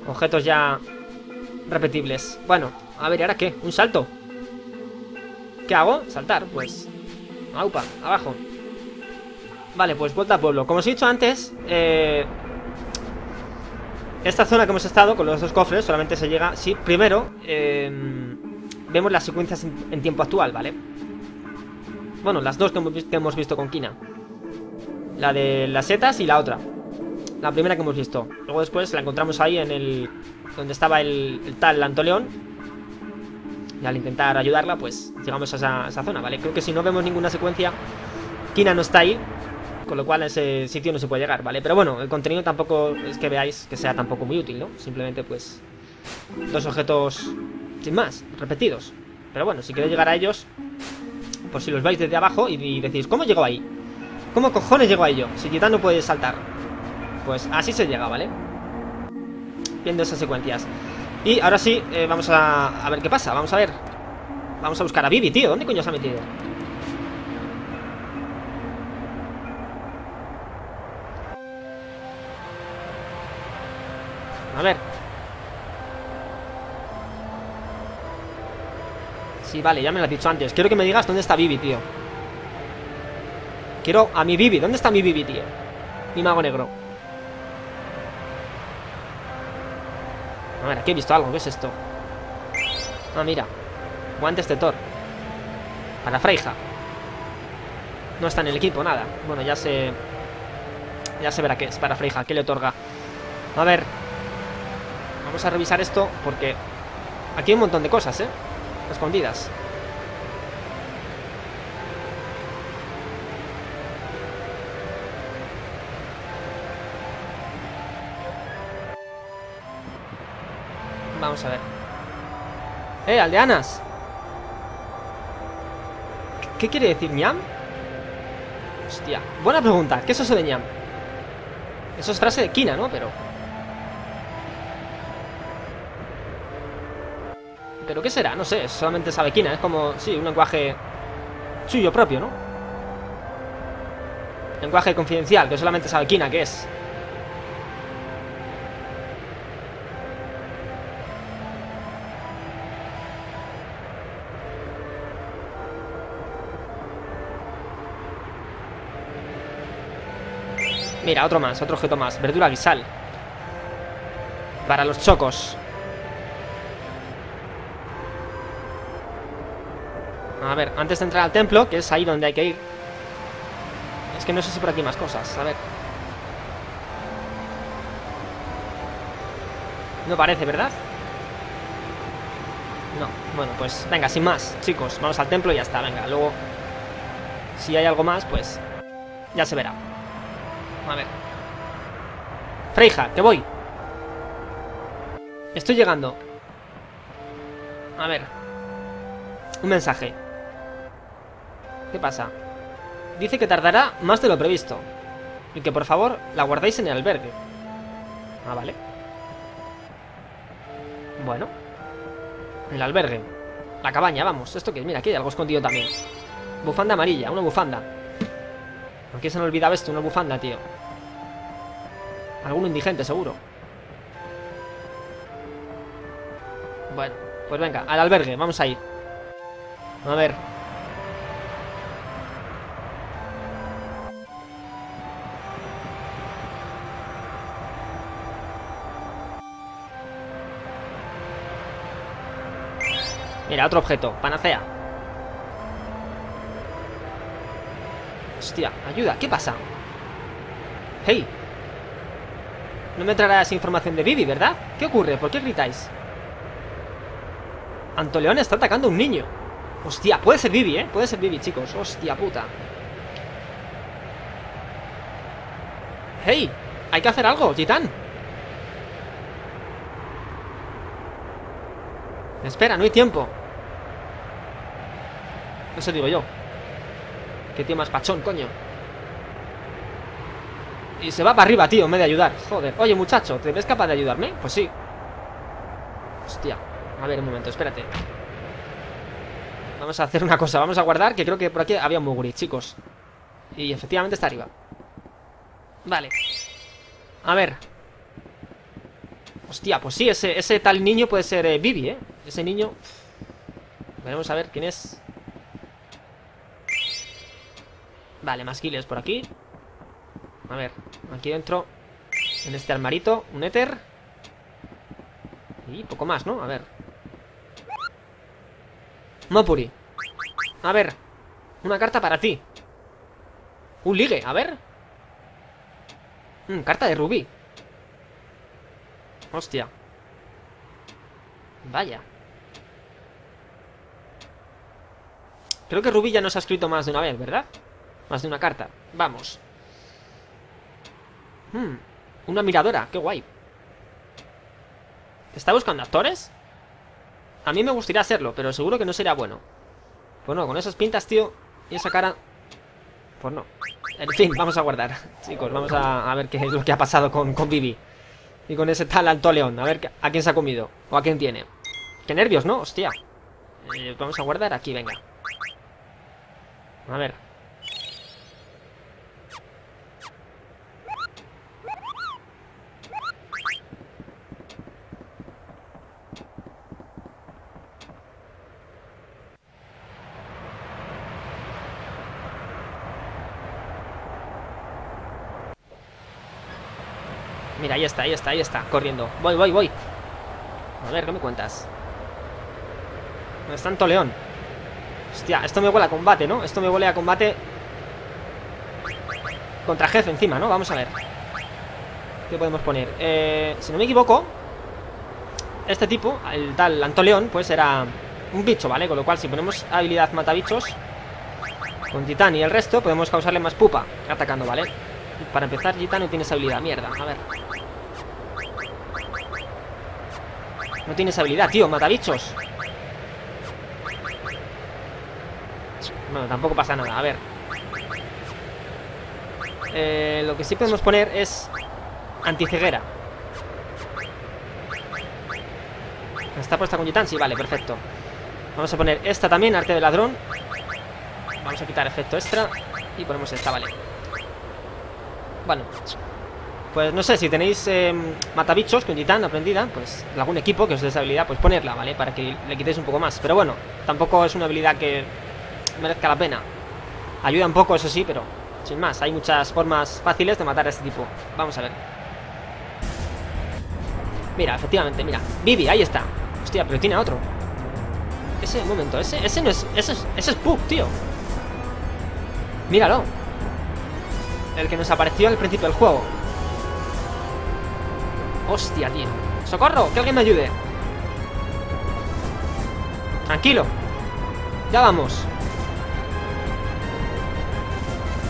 Objetos ya repetibles. Bueno, a ver, ¿y ahora qué? ¿Un salto? ¿Qué hago? Saltar, pues. Aupa, abajo. Vale, pues vuelta a pueblo. Como os he dicho antes, eh, esta zona que hemos estado con los dos cofres solamente se llega si primero eh, vemos las secuencias en, tiempo actual, ¿vale? Bueno, las dos que hemos, visto con Kina. La de las setas y la otra. La primera que hemos visto. Luego después la encontramos ahí en el... Donde estaba el, tal Antoleón. Y al intentar ayudarla, pues llegamos a esa, a esa zona, ¿vale? Creo que si no vemos ninguna secuencia, Kina no está ahí. Con lo cual a ese sitio no se puede llegar, ¿vale? Pero bueno, el contenido tampoco es que veáis que sea tampoco muy útil, ¿no? Simplemente pues dos objetos sin más, repetidos. Pero bueno, si queréis llegar a ellos, pues si los veis desde abajo y, decís, ¿cómo llegó ahí? ¿Cómo cojones llegó a ello? Si Titan no puede saltar. Pues así se llega, ¿vale? Viendo esas secuencias. Y ahora sí, eh, vamos a, a ver qué pasa, vamos a ver. Vamos a buscar a Vivi, tío. ¿Dónde coño se ha metido? A ver. Sí, vale, ya me lo has dicho antes. Quiero que me digas dónde está Vivi, tío. Quiero a mi Vivi. ¿Dónde está mi Vivi, tío? Mi mago negro. A ver, aquí he visto algo. ¿Qué es esto? Ah, mira. Guantes de Thor. Para Freija. No está en el equipo, nada. Bueno, ya se... Ya se verá qué es para Freija. ¿Qué le otorga? A ver. Vamos a revisar esto porque... Aquí hay un montón de cosas, ¿eh? Escondidas. Vamos a ver. ¡Eh, aldeanas! ¿Qué quiere decir ñam? Hostia, buena pregunta. ¿Qué es eso de ñam? Eso es frase de Kina, ¿no? Pero... qué será? No sé, solamente sabe Kina. Es como, sí, un lenguaje suyo propio, ¿no? Lenguaje confidencial, que solamente sabe Kina qué es. Mira, otro más, otro objeto más Verdura guisal Para los chocos A ver, antes de entrar al templo Que es ahí donde hay que ir Es que no sé si por aquí más cosas A ver No parece, ¿verdad? No, bueno, pues venga, sin más Chicos, vamos al templo y ya está, venga Luego, si hay algo más, pues Ya se verá a ver. Freija, que voy. Estoy llegando. A ver. Un mensaje. ¿Qué pasa? Dice que tardará más de lo previsto. Y que por favor la guardéis en el albergue. Ah, vale. Bueno. En el albergue. La cabaña, vamos. ¿Esto qué es? Mira, aquí hay algo escondido también. Bufanda amarilla, una bufanda. ¿Por qué se me olvidaba esto? Una bufanda, tío. Algún indigente, seguro. Bueno, pues venga, al albergue, vamos a ir. A ver. Mira, otro objeto, panacea Hostia, ayuda, ¿qué pasa? Hey No me traerás información de Vivi, ¿verdad? ¿Qué ocurre? ¿Por qué gritáis? Antoleón está atacando a un niño Hostia, puede ser Vivi, ¿eh? Puede ser Vivi, chicos Hostia puta Hey, hay que hacer algo, Gitán Espera, no hay tiempo Eso digo yo. Qué tío más pachón, coño. Y se va para arriba, tío, en vez de ayudar. Joder, oye muchacho, ¿te ves capaz de ayudarme? Pues sí. Hostia, a ver un momento, espérate. Vamos a hacer una cosa, vamos a guardar Que creo que por aquí había un Muguri, chicos. Y efectivamente está arriba. Vale. A ver. Hostia, pues sí, ese, tal niño puede ser eh, Vivi, ¿eh? Ese niño... Veremos a ver quién es Vale, más kills por aquí. A ver, aquí dentro En este armarito, un éter. Y poco más, ¿no? A ver. Mopuri. A ver Una carta para ti. Un ligue, a ver. Mm, Carta de rubí. Hostia. Vaya. Creo que Rubí ya nos ha escrito más de una vez, ¿verdad? Más de una carta. Vamos. Hmm, una miradora, qué guay. ¿Está buscando actores? A mí me gustaría hacerlo, pero seguro que no sería bueno. Pues no, con esas pintas, tío, y esa cara... Pues no. En fin, vamos a guardar. Chicos, vamos a, ver qué es lo que ha pasado con, con Vivi. Y con ese tal Alto León. A ver a quién se ha comido. O a quién tiene. Qué nervios, ¿no? Hostia. Eh, vamos a guardar aquí, venga. A ver. Ahí está, ahí está, ahí está, corriendo Voy, voy, voy A ver, ¿qué me cuentas? ¿Dónde está Antoleón? Hostia, esto me huele a combate, ¿no? Esto me huele a combate Contra jefe encima, ¿no? Vamos a ver ¿Qué podemos poner? Eh, si no me equivoco Este tipo, el tal Antoleón Pues era un bicho, ¿vale? Con lo cual si ponemos habilidad matabichos Con Titán y el resto Podemos causarle más pupa Atacando, ¿vale? Para empezar, Gita no tienes habilidad, mierda, a ver No tienes habilidad, tío, mata bichos Bueno, tampoco pasa nada, a ver. Eh, Lo que sí podemos poner es Anticeguera. ¿Está puesta con Gitan? Sí, vale, perfecto. Vamos a poner esta también, arte de ladrón. Vamos a quitar efecto extra Y ponemos esta, vale. Bueno, pues no sé, si tenéis eh, matabichos con Titán aprendida, pues algún equipo que os dé esa habilidad, pues ponerla, ¿vale? Para que le quitéis un poco más. Pero bueno, tampoco es una habilidad que merezca la pena. Ayuda un poco, eso sí, pero sin más. Hay muchas formas fáciles de matar a este tipo. Vamos a ver. Mira, efectivamente, mira. Vivi, ahí está. Hostia, pero tiene otro. Ese, un momento, ese, ese no es... Ese es, ese es Puck, tío. Míralo el que nos apareció al principio del juego. Hostia, tío. ¡Socorro! ¡Que alguien me ayude! Tranquilo. Ya vamos.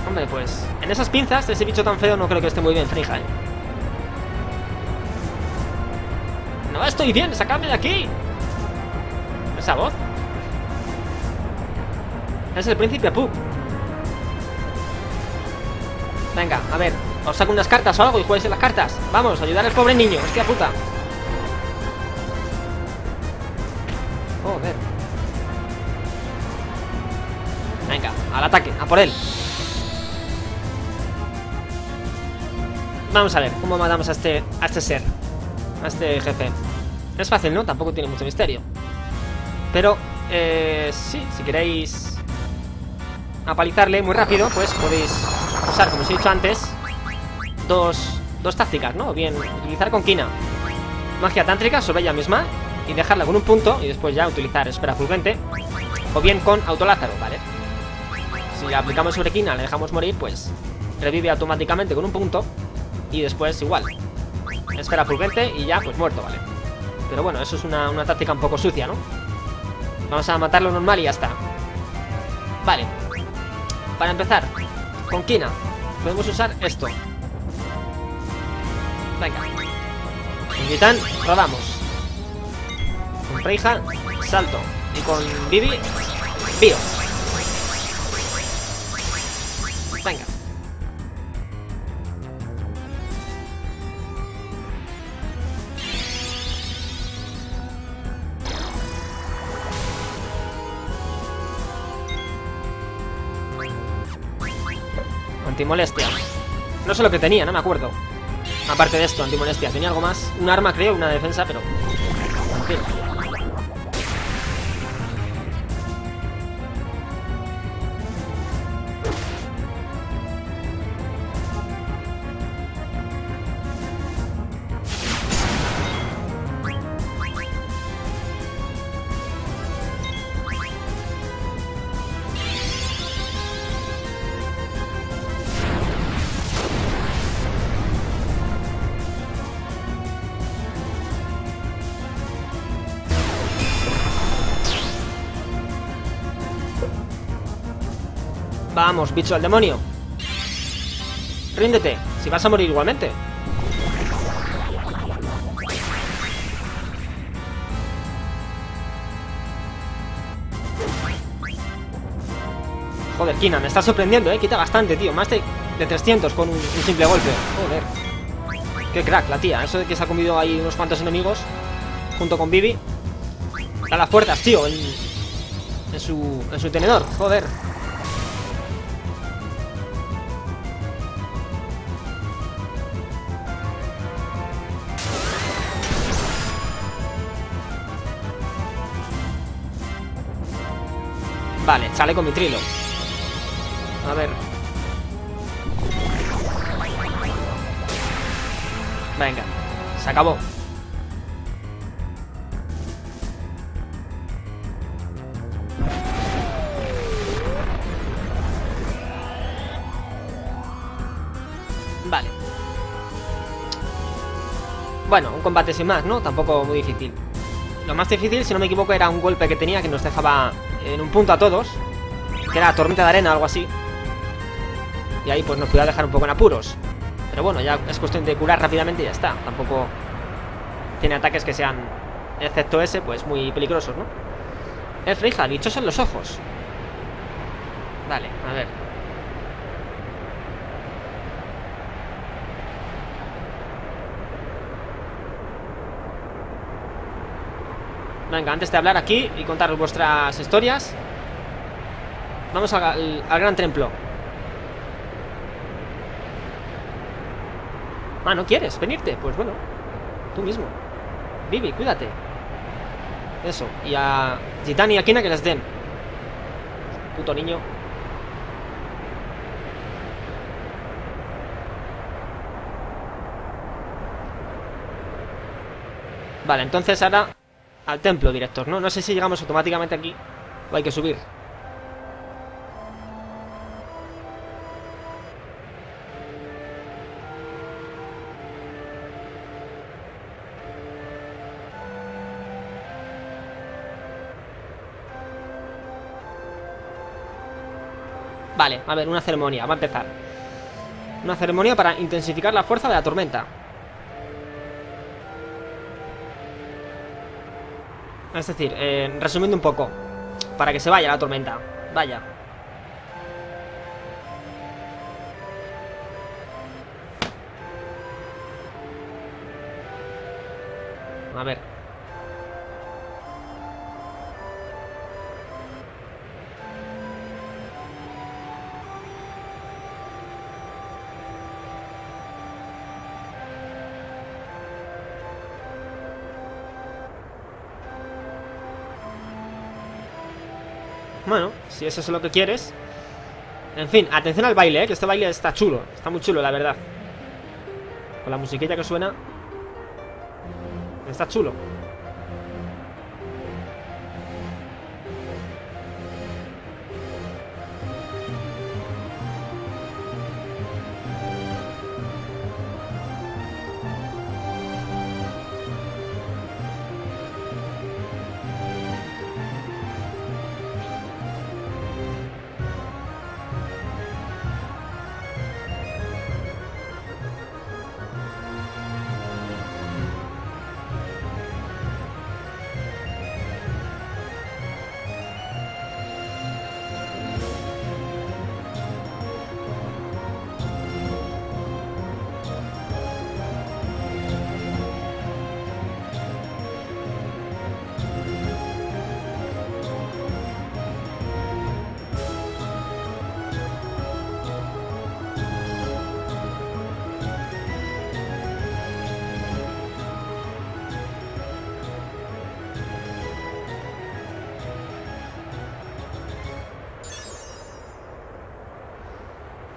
Hombre, pues... En esas pinzas, ese bicho tan feo no creo que esté muy bien, Frija, ¿eh? No estoy bien, sacadme de aquí. ¿Esa voz? Es el príncipe Pup. Venga, a ver Os saco unas cartas o algo y juegues en las cartas. Vamos, ayudar al pobre niño, hostia puta. Joder. Venga, al ataque, a por él. Vamos a ver, ¿cómo matamos a este, a este ser? A este jefe. Es fácil, ¿no? Tampoco tiene mucho misterio. Pero, eh, sí, si queréis Apalizarle muy rápido Pues podéis usar, como os he dicho antes, dos, tácticas, ¿no? Bien, utilizar con Kina magia tántrica sobre ella misma y dejarla con un punto y después ya utilizar espera fulgente o bien con autolázaro, ¿vale? Si la aplicamos sobre Kina, le dejamos morir, pues revive automáticamente con un punto y después igual. Esfera fulgente y ya, pues muerto, ¿vale? Pero bueno, eso es una, una táctica un poco sucia, ¿no? Vamos a matarlo normal y ya está. Vale. Para empezar, con Kina, podemos usar esto. Venga. Con Gitán, rodamos. Con Reija, salto. Y con Bibi, Bio. Venga. Antimolestia. No sé lo que tenía, no me acuerdo. Aparte de esto, antimolestia. Tenía algo más. Un arma, creo, una defensa, pero... Vamos, bicho al demonio. Ríndete, si vas a morir igualmente. Joder, Kina, me está sorprendiendo, eh. Quita bastante, tío. Más de, de 300 con un, simple golpe. Joder. Qué crack la tía. Eso de que se ha comido ahí unos cuantos enemigos. Junto con Bibi. A las puertas, tío. En, en, su, en su tenedor. Joder. Vale, sale con mi trilo. A ver. Venga, se acabó. Vale. Bueno, un combate sin más, ¿no? Tampoco muy difícil. Lo más difícil, si no me equivoco, era un golpe que tenía que nos dejaba en un punto a todos. Que era tormenta de arena, algo así. Y ahí pues nos podía dejar un poco en apuros. Pero bueno, ya es cuestión de curar rápidamente y ya está. Tampoco tiene ataques que sean, excepto ese, pues muy peligrosos, ¿no? El Freija, bichos en los ojos. Vale, a ver. Venga, antes de hablar aquí y contaros vuestras historias Vamos al, al, gran templo. Ah, ¿no quieres venirte? Pues bueno, tú mismo. Vivi, cuídate. Eso, y a Gitani y a Kina que les den. Puto niño. Vale, entonces ahora al templo director, ¿no? No sé si llegamos automáticamente aquí o hay que subir. Vale, a ver, una ceremonia, va a empezar Una ceremonia para intensificar la fuerza de la tormenta Es decir, eh, resumiendo un poco Para que se vaya la tormenta. Vaya. A ver si eso es lo que quieres En fin, atención al baile, ¿eh? Que este baile está chulo Está muy chulo, la verdad Con la musiquilla que suena Está chulo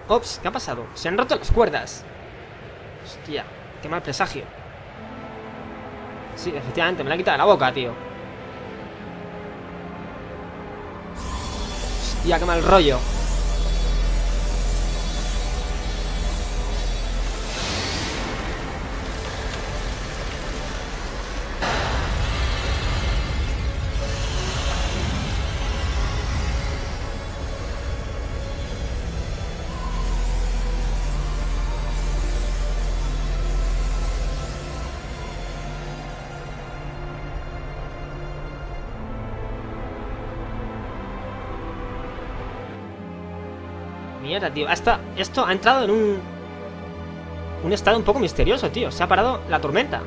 Ops, ¿qué ha pasado? Se han roto las cuerdas. Hostia, qué mal presagio. Sí, efectivamente, me la ha quitado de la boca, tío. Hostia, qué mal rollo. Esto ha entrado en un... Un estado un poco misterioso, tío. Se ha parado la tormenta.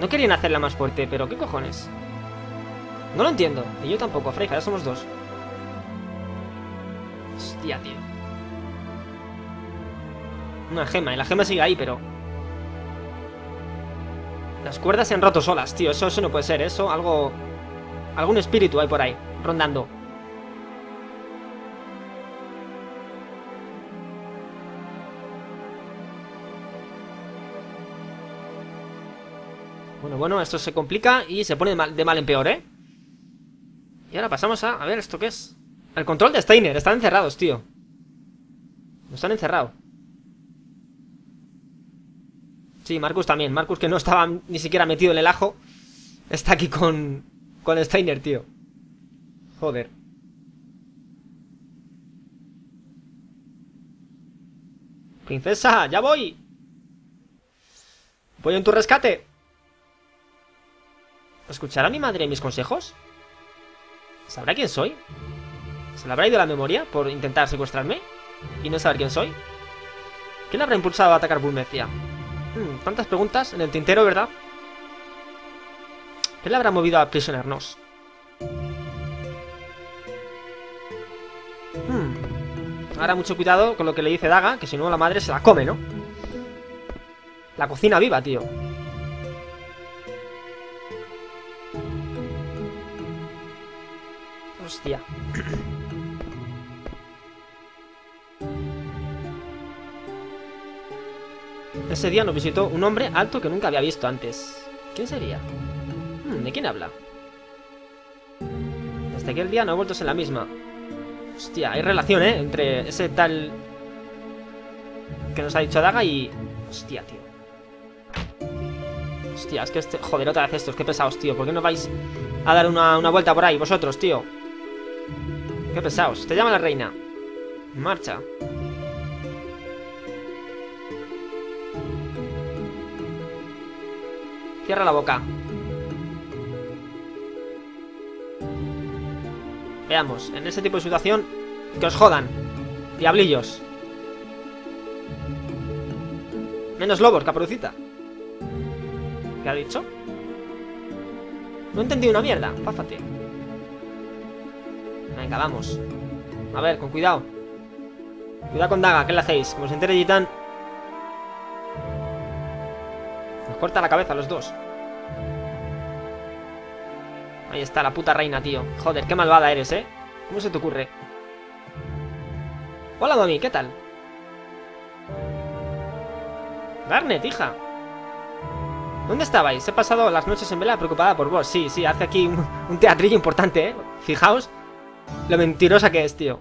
No querían hacerla más fuerte, pero ¿qué cojones? No lo entiendo. Y yo tampoco, Freija, ya somos dos. Hostia, tío. Una gema, y la gema sigue ahí, pero... Las cuerdas se han roto solas, tío. Eso, eso no puede ser. Eso, algo... Algún espíritu hay por ahí, rondando. Bueno, esto se complica y se pone de mal, en peor, ¿eh? Y ahora pasamos a... A ver, ¿esto qué es? El control de Steiner. Están encerrados, tío. No están encerrados. Sí, Marcus también. Marcus que no estaba ni siquiera metido en el ajo. Está aquí con... Con Steiner, tío. Joder. Princesa, ya voy. Voy en tu rescate. ¿Escuchará mi madre mis consejos? ¿Sabrá quién soy? ¿Se le habrá ido la memoria por intentar secuestrarme? ¿Y no saber quién soy? ¿Quién habrá impulsado a atacar Bulmecia? Hmm, tantas preguntas en el tintero, ¿verdad? ¿Qué le habrá movido a aprisionarnos? Hmm. Ahora mucho cuidado con lo que le dice Daga, que si no la madre se la come, ¿no? La cocina viva, tío. Hostia. Ese día nos visitó un hombre alto que nunca había visto antes. ¿Quién sería? Hmm, ¿De quién habla? Desde aquel día no ha vuelto a ser la misma. Hostia, hay relación, ¿eh? Entre ese tal... Que nos ha dicho Daga y... Hostia, tío. Hostia, es que este... Joder, otra vez estos, qué pesados, tío. ¿Por qué no vais a dar una, una vuelta por ahí, vosotros, tío? Qué pesados. Te llama la reina. Marcha. Cierra la boca. Veamos, en ese tipo de situación, que os jodan. Diablillos. Menos lobos, caperucita. ¿Qué ha dicho? No he entendido una mierda. Páfate. Venga, vamos. A ver, con cuidado. Cuidado con Daga, ¿qué le hacéis? Como se entere Gitan. Nos corta la cabeza a los dos. Ahí está, la puta reina, tío. Joder, qué malvada eres, ¿eh? ¿Cómo se te ocurre? Hola, mami, ¿qué tal? Garnet, hija. ¿Dónde estabais? He pasado las noches en vela preocupada por vos. Sí, sí, hace aquí un, un teatrillo importante, ¿eh? Fijaos lo mentirosa que es, tío.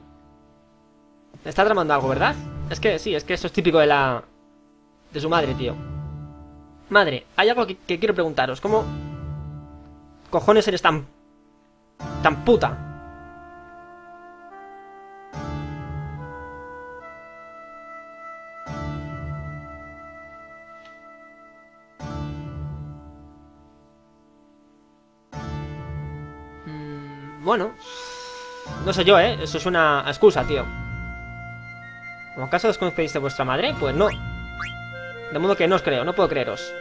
Está tramando algo, ¿verdad? Es que sí, es que eso es típico de la... De su madre, tío. Madre, hay algo que, que quiero preguntaros. ¿Cómo... Cojones eres tan... Tan puta? Mm, bueno, no sé yo, ¿eh? Eso es una excusa, tío. ¿O acaso desconocéis de vuestra madre? Pues no. De modo que no os creo, no puedo creeros.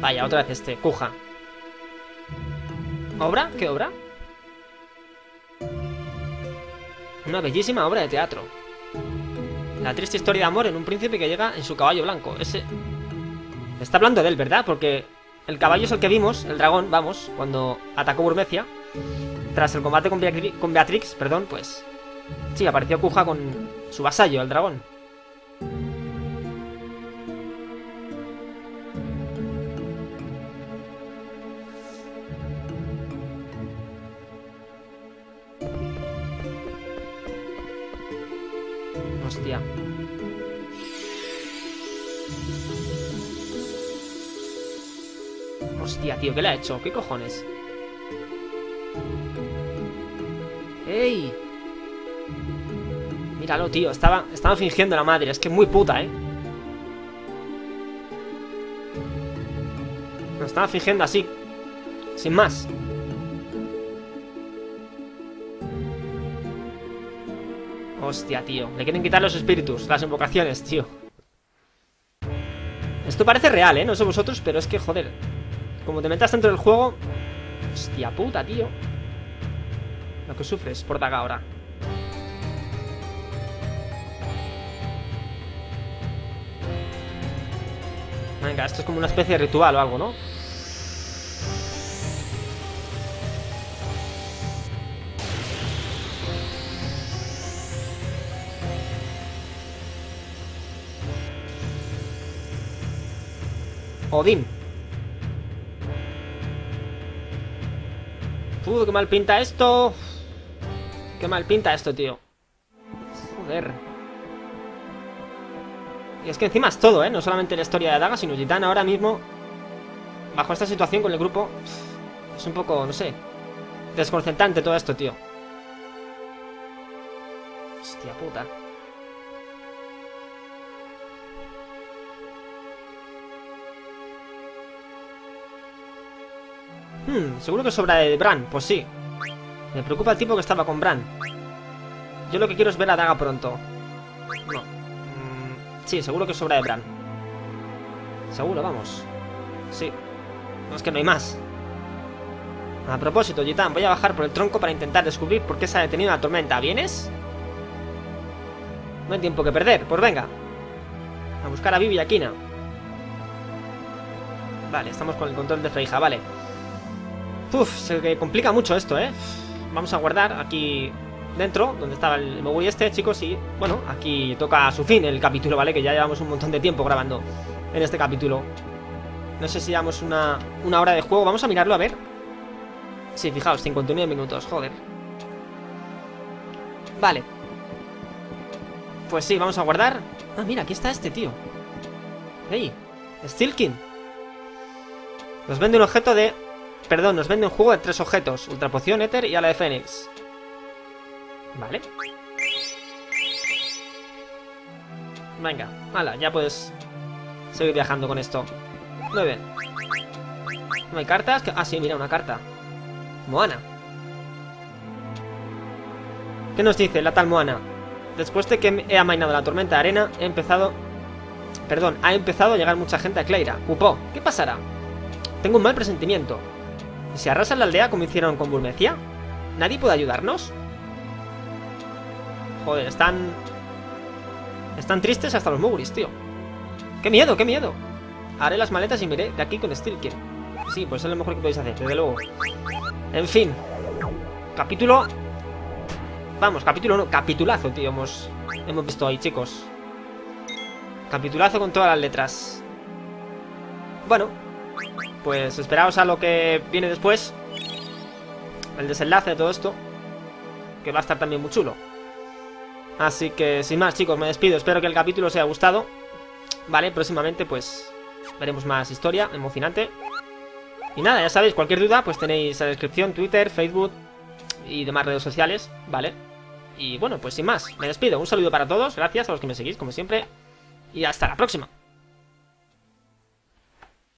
Vaya, otra vez este, cuja. ¿Obra? ¿Qué obra? Una bellísima obra de teatro. La triste historia de amor en un príncipe que llega en su caballo blanco. Ese... Está hablando de él, ¿verdad? Porque el caballo es el que vimos, el dragón, vamos, cuando atacó Burmecia. Tras el combate con, Beatrix, perdón, pues... Sí, apareció Kuja con su vasallo, el dragón. Tío, ¿qué le ha hecho? ¿Qué cojones? ¡Ey! Míralo, tío. Estaba, estaba fingiendo la madre. Es que es muy puta, ¿eh? Lo estaba fingiendo así. Sin más. Hostia, tío. Le quieren quitar los espíritus, las invocaciones, tío. Esto parece real, ¿eh? No sé vosotros, pero es que, joder. Como te metas dentro del juego... Hostia puta, tío. Lo que sufres por Daga ahora. Venga, esto es como una especie de ritual o algo, ¿no? Odín Uh, qué mal pinta esto. Qué mal pinta esto, tío. Joder. Y es que encima es todo, ¿eh? No solamente la historia de Daga, sino Gitan ahora mismo, bajo esta situación con el grupo, es un poco, no sé, desconcertante todo esto, tío. Hostia puta. Hmm, seguro que sobra de Bran, pues sí. Me preocupa el tipo que estaba con Bran. Yo lo que quiero es ver a Daga pronto. No. Mm, sí, seguro que sobra de Bran. Seguro, vamos. Sí. No es que no hay más. A propósito, Gitan, voy a bajar por el tronco para intentar descubrir por qué se ha detenido la tormenta. ¿Vienes? No hay tiempo que perder. Pues venga. A buscar a Vivi y a. Vale, estamos con el control de Freija, vale. Uf, se complica mucho esto, ¿eh? Vamos a guardar aquí dentro, donde estaba el Moguri este, chicos, y bueno, aquí toca su fin el capítulo, ¿vale? Que ya llevamos un montón de tiempo grabando en este capítulo. No sé si llevamos una, una hora de juego, vamos a mirarlo a ver. Sí, fijaos, 59 minutos, joder. Vale. Pues sí, vamos a guardar. Ah, mira, aquí está este tío. ¡Ey! Stilkin. Nos vende un objeto de Perdón, nos vende un juego de tres objetos. Ultra poción, éter y ala de fénix. Vale. Venga, ala, ya puedes seguir viajando con esto. Muy bien. ¿No hay cartas? Ah, sí, mira, una carta. Moana. ¿Qué nos dice la tal Moana? Después de que he amainado la tormenta de arena, he empezado... Perdón, ha empezado a llegar mucha gente a Cleira. Upó, ¿qué pasará? Tengo un mal presentimiento. ¿Y si arrasan la aldea como hicieron con Burmecia? ¿Nadie puede ayudarnos? Joder, están... Están tristes hasta los Muguris, tío. ¡Qué miedo, qué miedo! Haré las maletas y miré de aquí con Stilker. Sí, pues es lo mejor que podéis hacer, desde luego. En fin. Capítulo... Vamos, capítulo no, capitulazo, tío, hemos, hemos visto ahí, chicos. Capitulazo con todas las letras. Bueno, pues esperaos a lo que viene después. El desenlace de todo esto. Que va a estar también muy chulo. Así que sin más chicos, me despido. Espero que el capítulo os haya gustado. Vale, próximamente pues veremos más historia emocionante. Y nada, ya sabéis, cualquier duda pues tenéis la descripción, Twitter, Facebook y demás redes sociales, ¿vale? Y bueno, pues sin más, me despido. Un saludo para todos, gracias a los que me seguís como siempre. Y hasta la próxima.